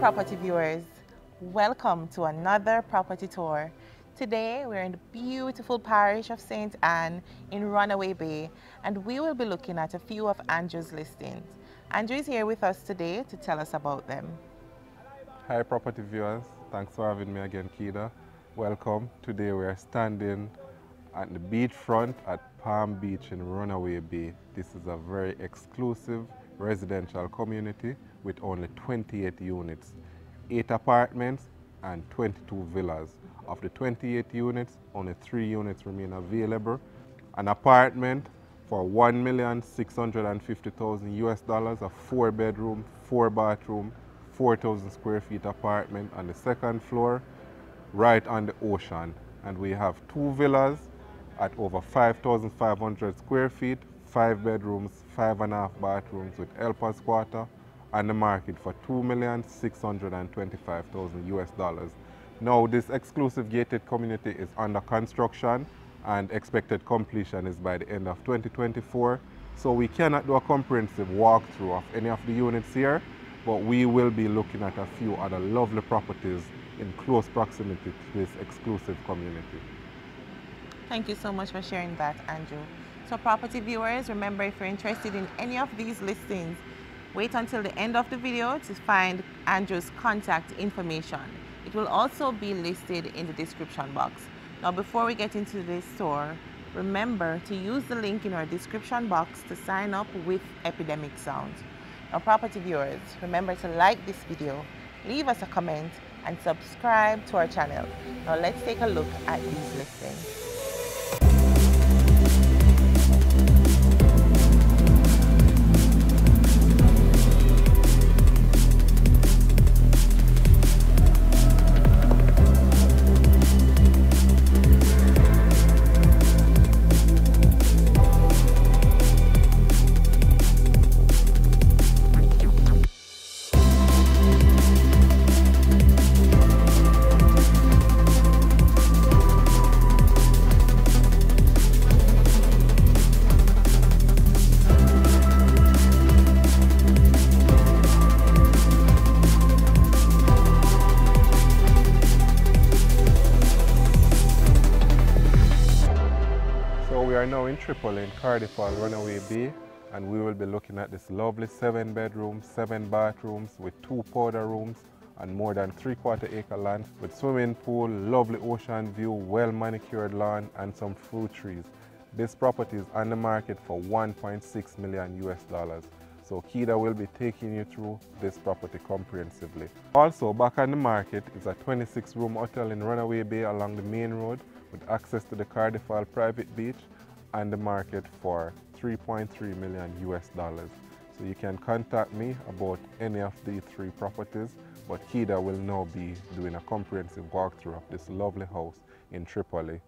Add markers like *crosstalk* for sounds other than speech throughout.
property viewers, welcome to another property tour. Today we're in the beautiful parish of St. Ann in Runaway Bay and we will be looking at a few of Andrew's listings. Andrew is here with us today to tell us about them. Hi property viewers, thanks for having me again Kida. Welcome. Today we are standing at the beachfront at Palm Beach in Runaway Bay. This is a very exclusive residential community with only 28 units, 8 apartments and 22 villas. Of the 28 units, only 3 units remain available. An apartment for 1,650,000 US dollars, a 4 bedroom, 4 bathroom, 4,000 square feet apartment on the second floor, right on the ocean. And we have two villas at over 5,500 square feet, five bedrooms, five and a half bathrooms with helpers quarter on the market for 2,625,000 US dollars. Now this exclusive gated community is under construction and expected completion is by the end of 2024. So we cannot do a comprehensive walkthrough of any of the units here, but we will be looking at a few other lovely properties in close proximity to this exclusive community. Thank you so much for sharing that, Andrew. So property viewers, remember if you're interested in any of these listings, wait until the end of the video to find Andrew's contact information. It will also be listed in the description box. Now before we get into this store, remember to use the link in our description box to sign up with Epidemic Sound. Now property viewers, remember to like this video, leave us a comment and subscribe to our channel. Now let's take a look at these listings. Tripoli in Cardiff on Runaway Bay and we will be looking at this lovely seven bedrooms, seven bathrooms with two powder rooms and more than three quarter acre land with swimming pool, lovely ocean view, well manicured lawn and some fruit trees. This property is on the market for 1.6 million US dollars. So Kida will be taking you through this property comprehensively. Also back on the market is a 26 room hotel in Runaway Bay along the main road with access to the Cardiff private beach on the market for 3.3 million US dollars. So you can contact me about any of the three properties, but Kida will now be doing a comprehensive walkthrough of this lovely house in Tripoli.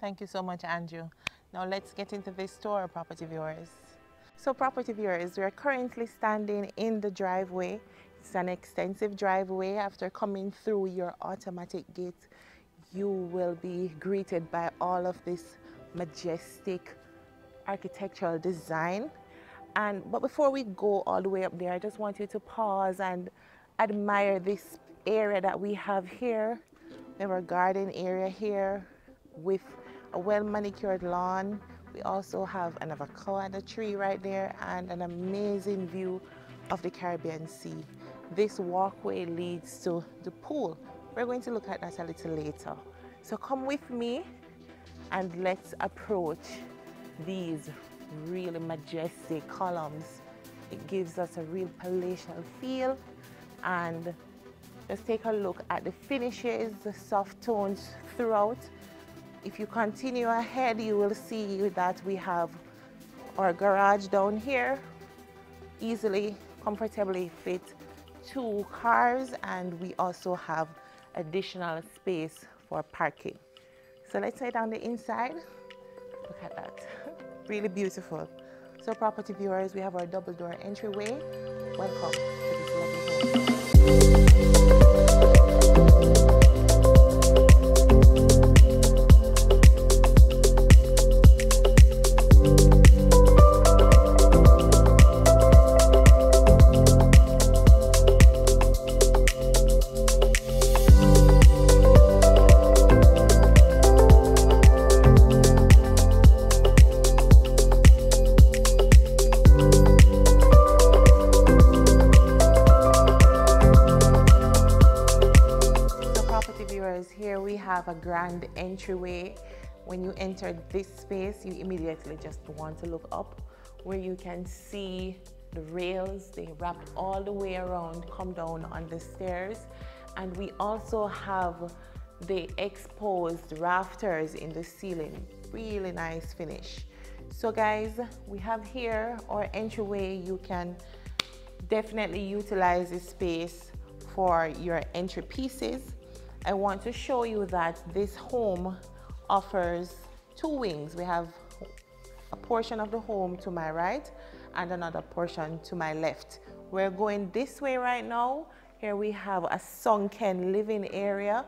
Thank you so much, Andrew. Now let's get into this store, property viewers. So property viewers, we are currently standing in the driveway. It's an extensive driveway. After coming through your automatic gate, you will be greeted by all of this majestic architectural design. And but before we go all the way up there, I just want you to pause and admire this area that we have here. We have a garden area here with a well manicured lawn. We also have an avocado tree right there and an amazing view of the Caribbean Sea. This walkway leads to the pool. We're going to look at that a little later. So come with me and let's approach these really majestic columns. It gives us a real palatial feel and let's take a look at the finishes, the soft tones throughout. If you continue ahead, you will see that we have our garage down here, easily, comfortably fit two cars and we also have additional space for parking. So let's say down the inside. Look at that. *laughs* really beautiful. So property viewers, we have our double door entryway. Welcome to this lovely have a grand entryway. When you enter this space, you immediately just want to look up where you can see the rails. They wrap all the way around, come down on the stairs. And we also have the exposed rafters in the ceiling. Really nice finish. So guys, we have here our entryway. You can definitely utilize this space for your entry pieces. I want to show you that this home offers two wings. We have a portion of the home to my right and another portion to my left. We're going this way right now. Here we have a sunken living area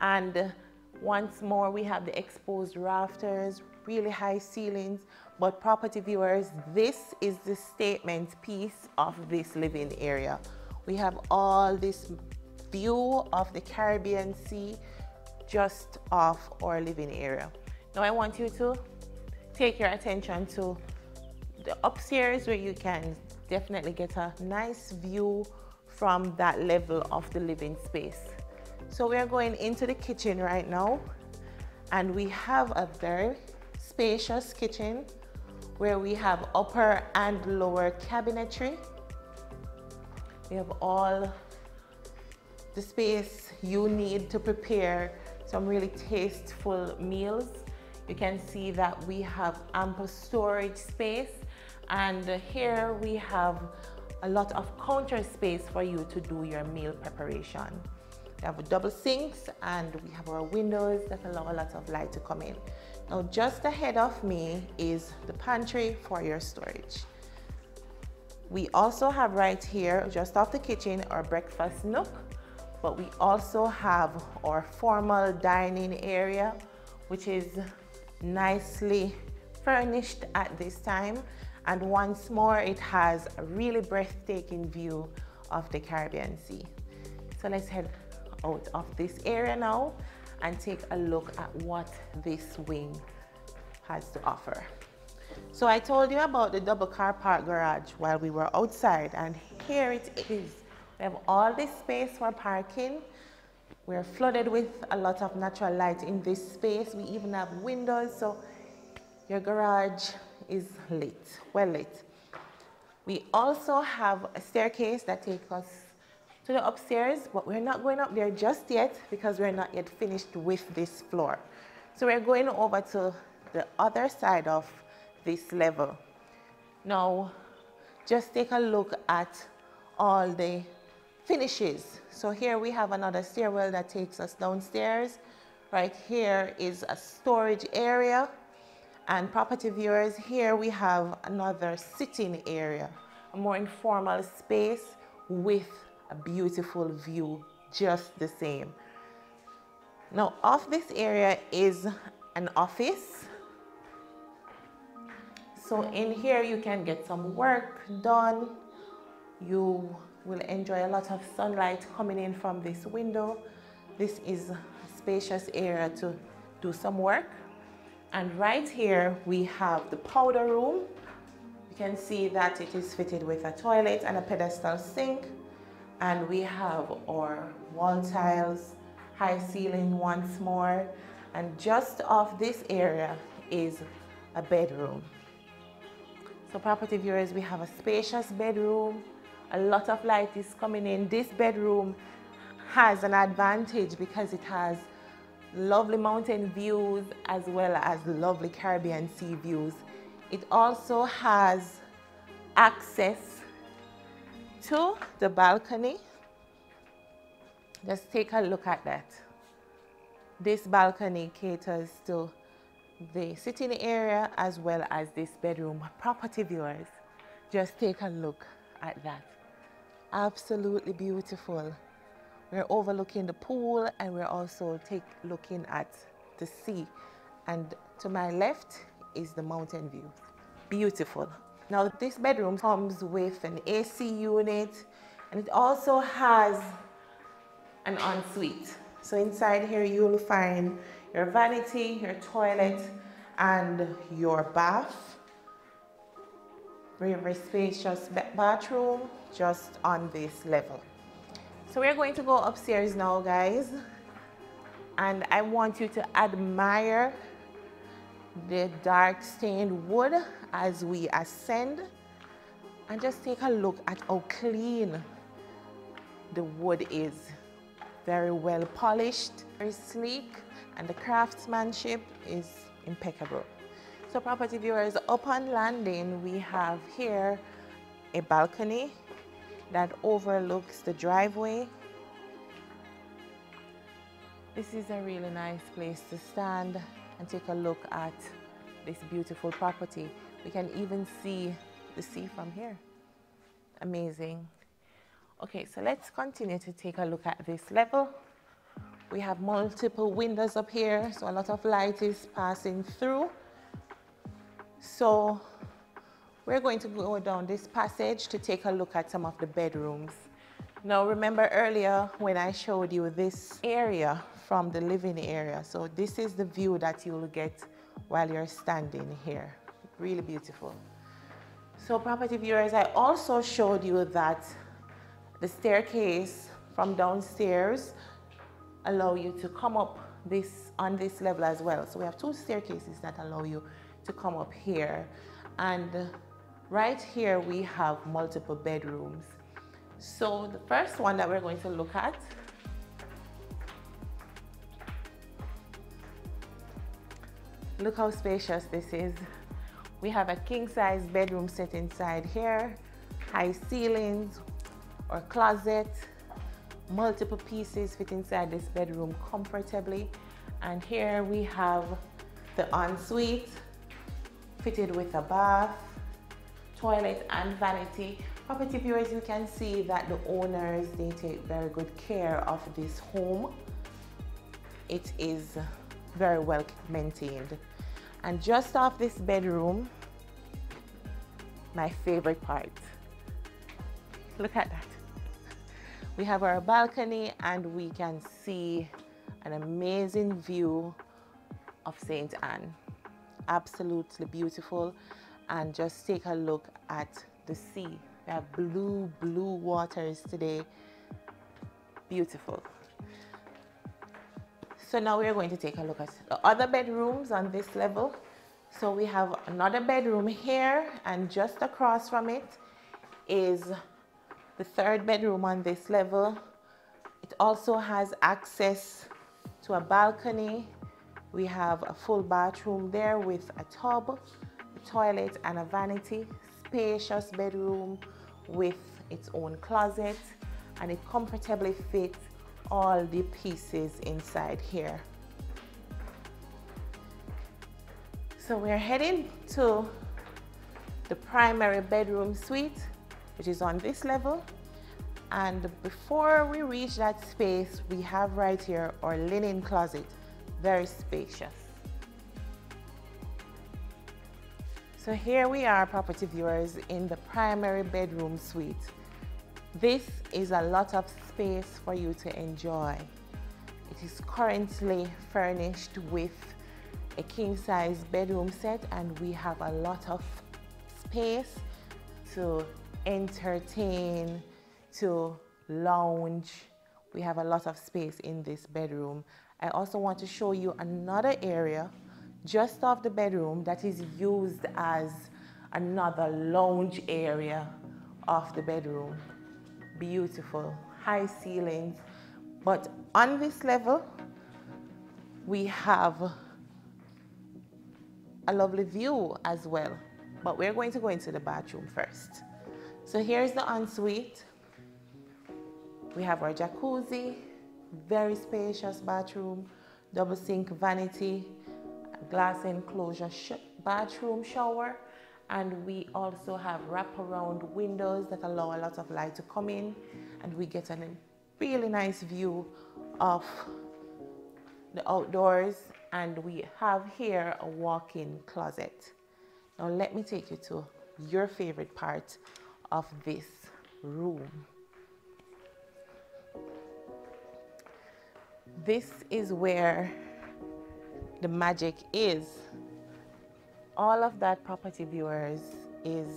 and once more we have the exposed rafters, really high ceilings, but property viewers, this is the statement piece of this living area. We have all this view of the Caribbean Sea just off our living area. Now I want you to take your attention to the upstairs where you can definitely get a nice view from that level of the living space. So we are going into the kitchen right now and we have a very spacious kitchen where we have upper and lower cabinetry. We have all the space you need to prepare some really tasteful meals. You can see that we have ample storage space and here we have a lot of counter space for you to do your meal preparation. We have double sinks and we have our windows that allow a lot of light to come in. Now just ahead of me is the pantry for your storage. We also have right here, just off the kitchen, our breakfast nook, but we also have our formal dining area, which is nicely furnished at this time. And once more, it has a really breathtaking view of the Caribbean Sea. So let's head out of this area now and take a look at what this wing has to offer. So I told you about the double car park garage while we were outside and here it is. We have all this space for parking. We're flooded with a lot of natural light in this space. We even have windows, so your garage is lit, well lit. We also have a staircase that takes us to the upstairs, but we're not going up there just yet because we're not yet finished with this floor. So we're going over to the other side of this level. Now, just take a look at all the finishes. So here we have another stairwell that takes us downstairs. Right here is a storage area. And property viewers, here we have another sitting area, a more informal space with a beautiful view just the same. Now off this area is an office. So in here you can get some work done. You will enjoy a lot of sunlight coming in from this window. This is a spacious area to do some work. And right here we have the powder room. You can see that it is fitted with a toilet and a pedestal sink and we have our wall tiles, high ceiling once more, and just off this area is a bedroom. So property viewers, we have a spacious bedroom, a lot of light is coming in. This bedroom has an advantage because it has lovely mountain views as well as lovely Caribbean sea views. It also has access to the balcony. Just take a look at that. This balcony caters to the sitting area as well as this bedroom. Property viewers, just take a look at that. Absolutely beautiful. We're overlooking the pool and we're also take, looking at the sea. And to my left is the mountain view. Beautiful. Now this bedroom comes with an AC unit and it also has an ensuite. So inside here you'll find your vanity, your toilet, and your bath. Very, spacious bathroom just on this level. So we're going to go upstairs now, guys. And I want you to admire the dark stained wood as we ascend and just take a look at how clean the wood is. Very well polished, very sleek, and the craftsmanship is impeccable. So property viewers, upon landing, we have here a balcony that overlooks the driveway. This is a really nice place to stand and take a look at this beautiful property. We can even see the sea from here. Amazing. Okay, so let's continue to take a look at this level. We have multiple windows up here, so a lot of light is passing through. So we're going to go down this passage to take a look at some of the bedrooms. Now remember earlier when I showed you this area from the living area. So this is the view that you'll get while you're standing here. Really beautiful. So property viewers, I also showed you that the staircase from downstairs allow you to come up this on this level as well. So we have two staircases that allow you to come up here. And right here we have multiple bedrooms. So the first one that we're going to look at Look how spacious this is. We have a king size bedroom set inside here, high ceilings or closet, multiple pieces fit inside this bedroom comfortably. And here we have the ensuite fitted with a bath, toilet and vanity. Property viewers, you can see that the owners, they take very good care of this home. It is very well maintained. And just off this bedroom, my favorite part. Look at that. We have our balcony and we can see an amazing view of St. Ann absolutely beautiful. And just take a look at the sea. We have blue blue waters today beautiful. So now we're going to take a look at the other bedrooms on this level. So we have another bedroom here and just across from it is the third bedroom on this level. It also has access to a balcony we have a full bathroom there with a tub, a toilet and a vanity, spacious bedroom with its own closet and it comfortably fits all the pieces inside here. So we're heading to the primary bedroom suite, which is on this level. And before we reach that space, we have right here our linen closet very spacious. So here we are, property viewers, in the primary bedroom suite. This is a lot of space for you to enjoy. It is currently furnished with a king size bedroom set and we have a lot of space to entertain, to lounge. We have a lot of space in this bedroom I also want to show you another area just off the bedroom that is used as another lounge area of the bedroom. Beautiful, high ceilings. But on this level, we have a lovely view as well. But we're going to go into the bathroom first. So here's the ensuite. We have our jacuzzi, very spacious bathroom, double sink vanity, glass enclosure sh bathroom shower. And we also have wraparound windows that allow a lot of light to come in. And we get a really nice view of the outdoors. And we have here a walk-in closet. Now let me take you to your favorite part of this room. This is where the magic is. All of that property viewers is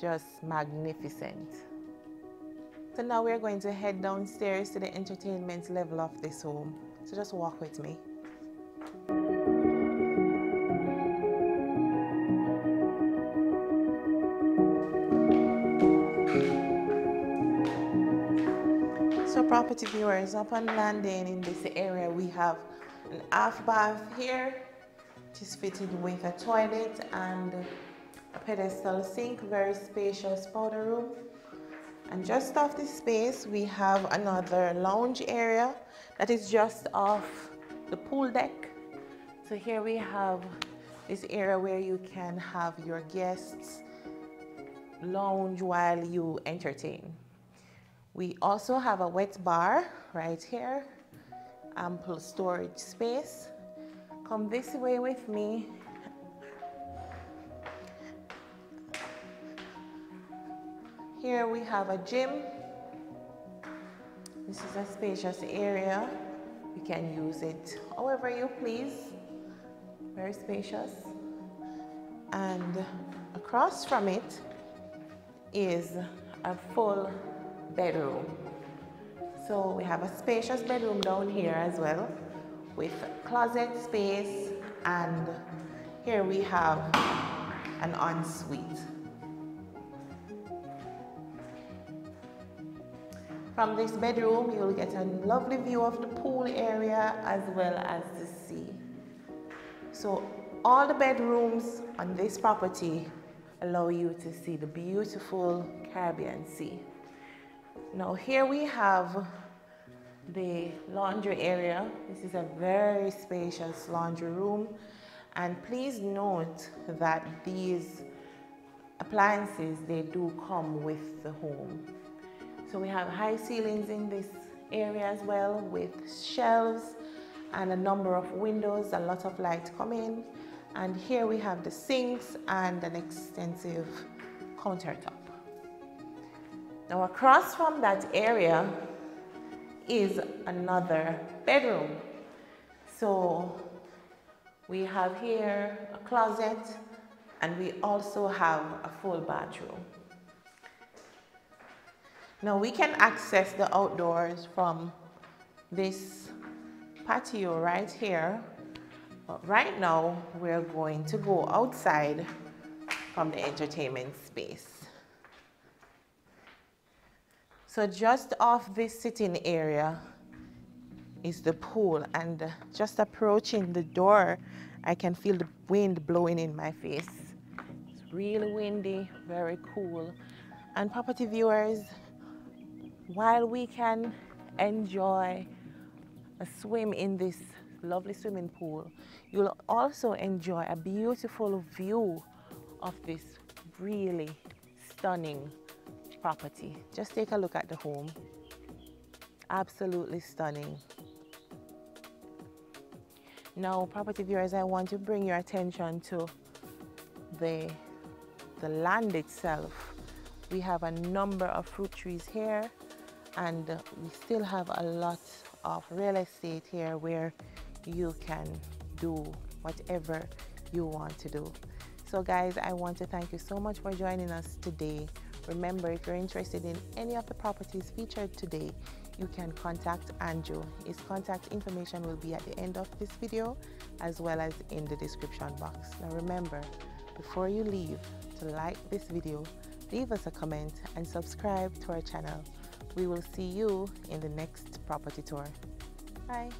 just magnificent. So now we're going to head downstairs to the entertainment level of this home. So just walk with me. Property viewers, upon landing in this area, we have an half bath here, which is fitted with a toilet and a pedestal sink, very spacious powder room. And just off this space, we have another lounge area that is just off the pool deck. So here we have this area where you can have your guests lounge while you entertain. We also have a wet bar right here, ample storage space. Come this way with me. Here we have a gym. This is a spacious area. You can use it however you please. Very spacious. And across from it is a full bedroom. So we have a spacious bedroom down here as well with closet space and here we have an ensuite. From this bedroom, you'll get a lovely view of the pool area as well as the sea. So all the bedrooms on this property allow you to see the beautiful Caribbean Sea. Now here we have the laundry area. This is a very spacious laundry room. And please note that these appliances, they do come with the home. So we have high ceilings in this area as well with shelves and a number of windows, a lot of light coming. And here we have the sinks and an extensive countertop. Now across from that area is another bedroom. So we have here a closet and we also have a full bathroom. Now we can access the outdoors from this patio right here. But right now we're going to go outside from the entertainment space. So just off this sitting area is the pool and just approaching the door, I can feel the wind blowing in my face. It's really windy, very cool. And property viewers, while we can enjoy a swim in this lovely swimming pool, you'll also enjoy a beautiful view of this really stunning property. Just take a look at the home. Absolutely stunning. Now, property viewers, I want to bring your attention to the, the land itself. We have a number of fruit trees here and we still have a lot of real estate here where you can do whatever you want to do. So guys, I want to thank you so much for joining us today. Remember, if you're interested in any of the properties featured today, you can contact Andrew. His contact information will be at the end of this video as well as in the description box. Now remember, before you leave, to like this video, leave us a comment and subscribe to our channel. We will see you in the next property tour. Bye.